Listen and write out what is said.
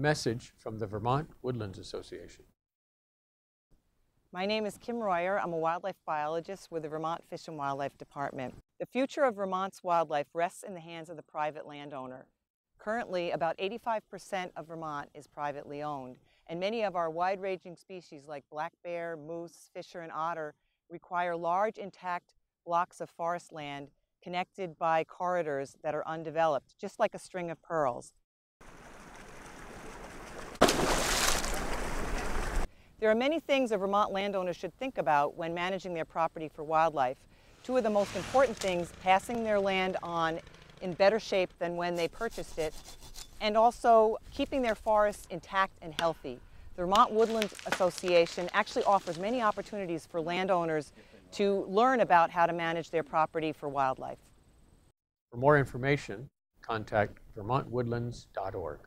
message from the Vermont Woodlands Association. My name is Kim Royar. I'm a wildlife biologist with the Vermont Fish and Wildlife Department. The future of Vermont's wildlife rests in the hands of the private landowner. Currently, about 85% of Vermont is privately owned, and many of our wide-ranging species like black bear, moose, fisher, and otter require large intact blocks of forest land connected by corridors that are undeveloped, just like a string of pearls. There are many things a Vermont landowner should think about when managing their property for wildlife. Two of the most important things, passing their land on in better shape than when they purchased it, and also keeping their forests intact and healthy. The Vermont Woodland Association actually offers many opportunities for landowners to learn about how to manage their property for wildlife. For more information, contact vermontwoodlands.org.